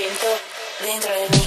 siento dentro de mí.